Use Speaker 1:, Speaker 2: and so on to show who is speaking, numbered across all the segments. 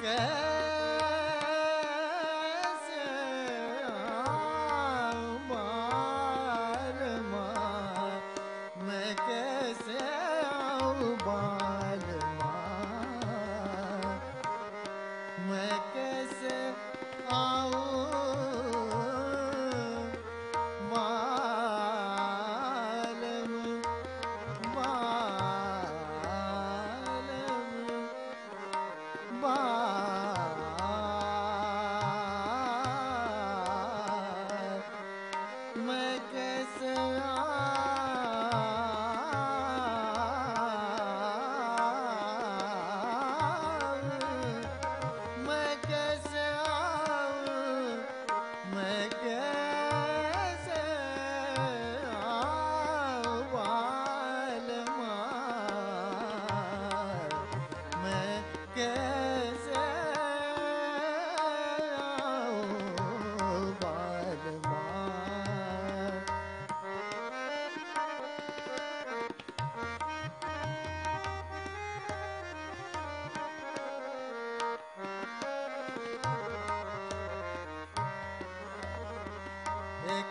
Speaker 1: Yeah.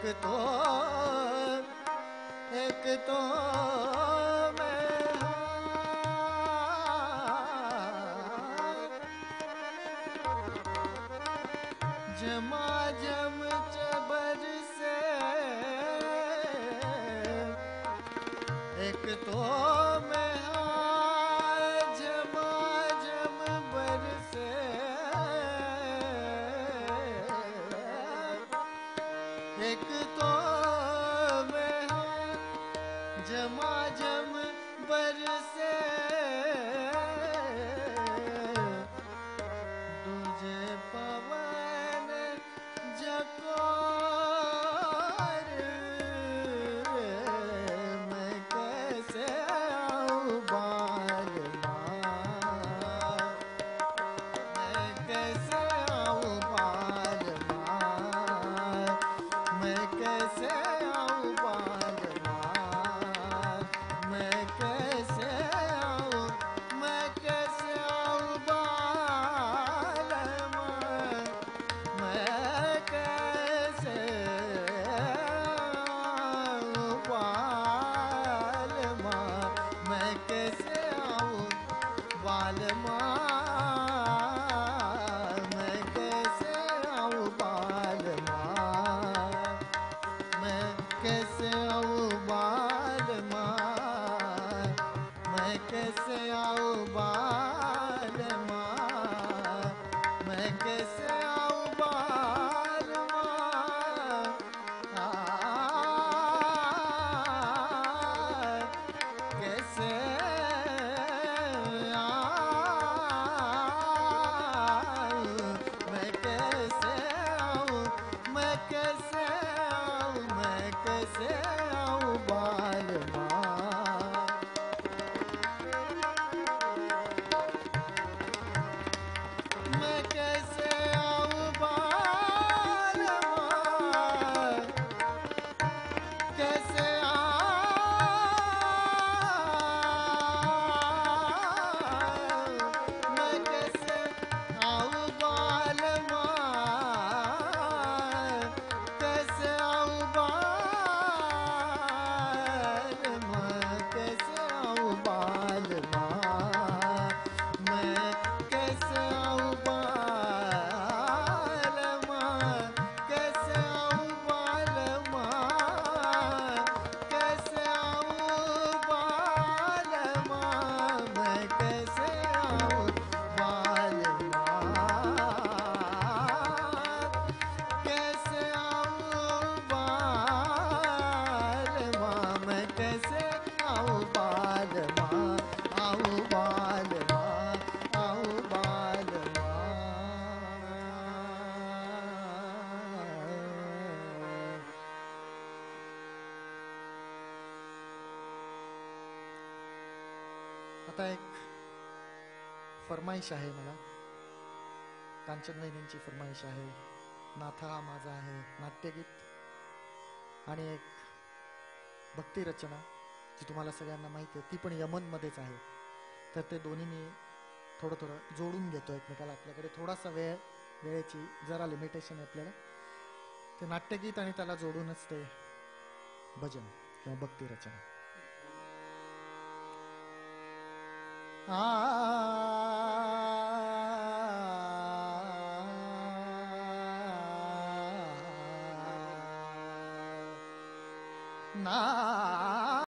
Speaker 1: ਇੱਕ ਤੋ ਇੱਕ ਤੋ ਮੈਂ ਜਮਾ ਜਮ ਚਬਰ ਸੇ ਇੱਕ ਤੋ seu bar. vai ser
Speaker 2: आता एक फरमाईश आहे मला. कांचन वहिनींची फरमाईश आहे. नाथा हा माझा आहे. नाट्यगीत आणि एक भक्ती रचना जी तुम्हाला सगळ्यांना माहिती आहे ती पण यमनमध्येच आहे. तर ते दोन्ही मी थोडं थोडं जोडून घेतो एकमेकाला. आपल्याकडे थोडासा वेळ वेळेची जरा लिमिटेशन आहे आपल्याला. ते नाट्यगीत आणि त्याला जोडूनच ते भजन किंवा भक्ती रचना ah na.